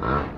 Huh?